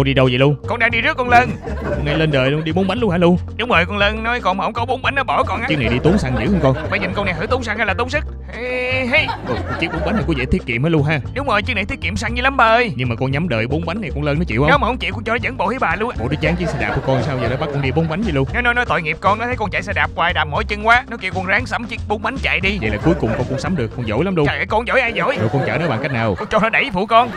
Con đi đâu vậy Lu? Con đang đi rước con Lân. Ngay lên đời luôn đi bốn bánh luôn hả Lu? Đúng rồi con Lân nói con mà không có bốn bánh nó bỏ con á. Chiếc này đi tốn xăng dữ không con. Mày nhìn con này thử tốn xăng hay là tốn sức. Hey, hey. Ồ, Chiếc bốn bánh này có dễ tiết kiệm hả Lu ha? Đúng rồi chiếc này tiết kiệm xăng như lắm ba ơi. Nhưng mà con nhắm đợi bốn bánh này con Lân nó chịu không? Nếu mà không chịu con cho nó dẫn bộ với bà luôn á. Bộ nó chán chiếc xe đạp của con sao giờ nó bắt con đi bốn bánh vậy Lu? Nó nói nó tội nghiệp con nó thấy con chạy xe đạp hoài đạp mỗi chân quá. Nó kêu con ráng sắm chiếc bốn bánh chạy đi. Vậy là cuối cùng con cũng sắm được Con giỏi lắm luôn Trời ơi con giỏi ai giỏi? Rồi con chở nó bằng cách nào? Con cho nó đẩy phụ con.